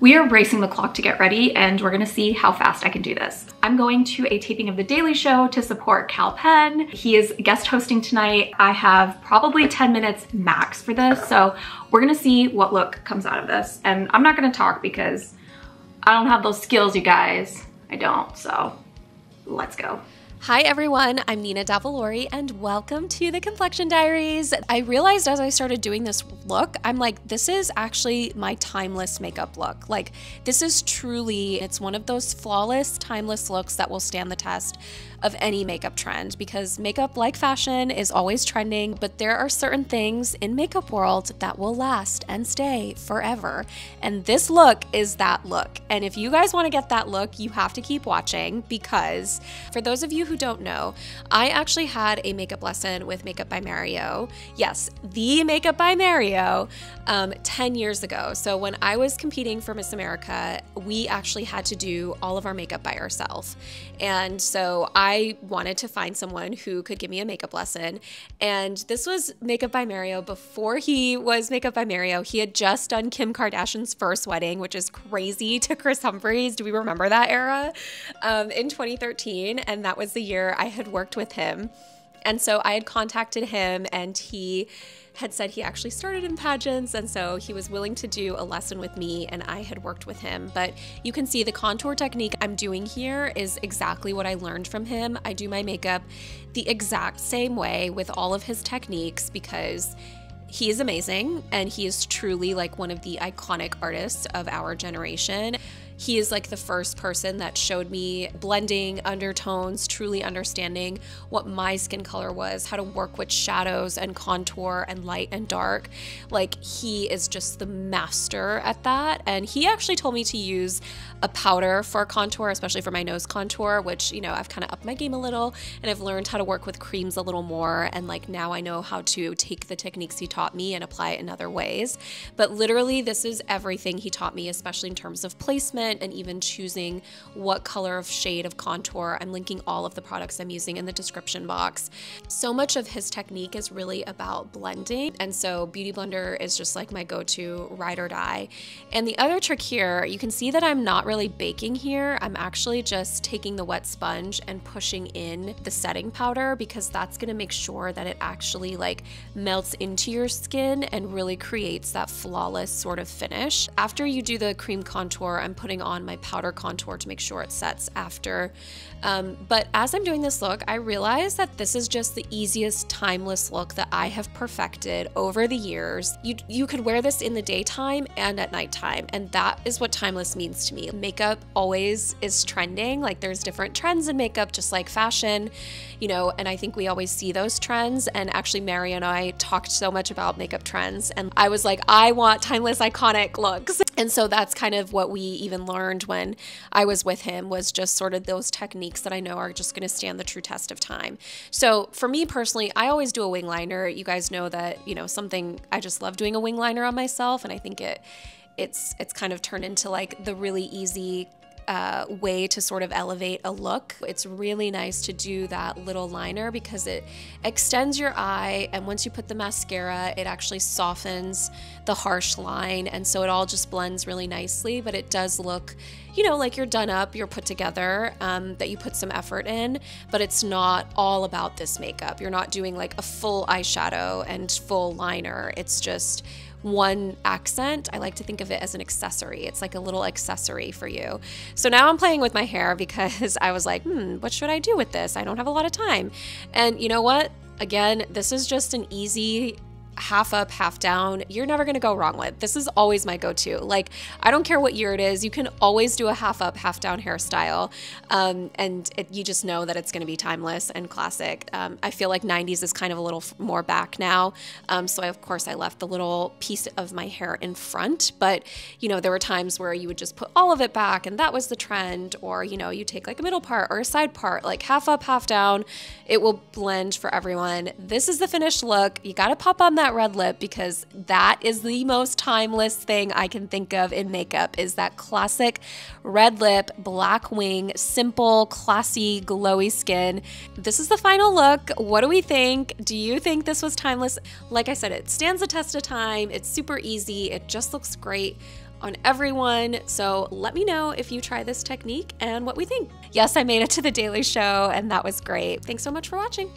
We are racing the clock to get ready and we're gonna see how fast I can do this. I'm going to a taping of The Daily Show to support Kal Penn. He is guest hosting tonight. I have probably 10 minutes max for this, so we're gonna see what look comes out of this. And I'm not gonna talk because I don't have those skills, you guys. I don't, so let's go. Hi everyone, I'm Nina Davuluri and welcome to the Complexion Diaries. I realized as I started doing this look, I'm like, this is actually my timeless makeup look. Like, this is truly, it's one of those flawless, timeless looks that will stand the test of any makeup trend because makeup, like fashion, is always trending, but there are certain things in makeup world that will last and stay forever. And this look is that look. And if you guys want to get that look, you have to keep watching because for those of you who don't know, I actually had a makeup lesson with Makeup by Mario. Yes, the Makeup by Mario um, 10 years ago. So when I was competing for Miss America, we actually had to do all of our makeup by ourselves. And so I wanted to find someone who could give me a makeup lesson. And this was Makeup by Mario before he was Makeup by Mario. He had just done Kim Kardashian's first wedding, which is crazy to Kris Humphries. Do we remember that era? Um, in 2013. And that was the year I had worked with him. And so I had contacted him and he had said he actually started in pageants, and so he was willing to do a lesson with me, and I had worked with him. But you can see the contour technique I'm doing here is exactly what I learned from him. I do my makeup the exact same way with all of his techniques because he is amazing and he is truly like one of the iconic artists of our generation. He is like the first person that showed me blending undertones, truly understanding what my skin color was, how to work with shadows and contour and light and dark. Like, he is just the master at that. And he actually told me to use a powder for contour, especially for my nose contour, which, you know, I've kind of upped my game a little and I've learned how to work with creams a little more. And like now I know how to take the techniques he taught me and apply it in other ways. But literally, this is everything he taught me, especially in terms of placement and even choosing what color of shade of contour. I'm linking all of the products I'm using in the description box. So much of his technique is really about blending. And so Beauty Blender is just like my go-to ride or die. And the other trick here, you can see that I'm not really baking here. I'm actually just taking the wet sponge and pushing in the setting powder because that's gonna make sure that it actually like melts into your skin and really creates that flawless sort of finish. After you do the cream contour, I'm putting on my powder contour to make sure it sets after. Um, but as I'm doing this look, I realize that this is just the easiest timeless look that I have perfected over the years. You, you could wear this in the daytime and at nighttime, and that is what timeless means to me. Makeup always is trending. Like there's different trends in makeup, just like fashion, you know, and I think we always see those trends. And actually, Mary and I talked so much about makeup trends, and I was like, I want timeless, iconic looks. And so that's kind of what we even learned when I was with him was just sort of those techniques that I know are just going to stand the true test of time. So for me personally, I always do a wing liner. You guys know that, you know, something I just love doing a wing liner on myself and I think it it's it's kind of turned into like the really easy uh, way to sort of elevate a look. It's really nice to do that little liner because it extends your eye, and once you put the mascara, it actually softens the harsh line, and so it all just blends really nicely. But it does look, you know, like you're done up, you're put together, um, that you put some effort in, but it's not all about this makeup. You're not doing like a full eyeshadow and full liner. It's just one accent. I like to think of it as an accessory. It's like a little accessory for you. So now I'm playing with my hair because I was like, hmm, what should I do with this? I don't have a lot of time. And you know what? Again, this is just an easy half up, half down, you're never gonna go wrong with. This is always my go to. Like, I don't care what year it is, you can always do a half up, half down hairstyle. Um, and it, you just know that it's gonna be timeless and classic. Um, I feel like 90s is kind of a little more back now. Um, so, I, of course, I left the little piece of my hair in front. But, you know, there were times where you would just put all of it back and that was the trend. Or, you know, you take like a middle part or a side part, like half up, half down. It will blend for everyone. This is the finished look. You gotta pop on that that red lip because that is the most timeless thing I can think of in makeup is that classic red lip, black wing, simple, classy, glowy skin. This is the final look. What do we think? Do you think this was timeless? Like I said, it stands the test of time. It's super easy. It just looks great on everyone. So let me know if you try this technique and what we think. Yes, I made it to the Daily Show, and that was great. Thanks so much for watching.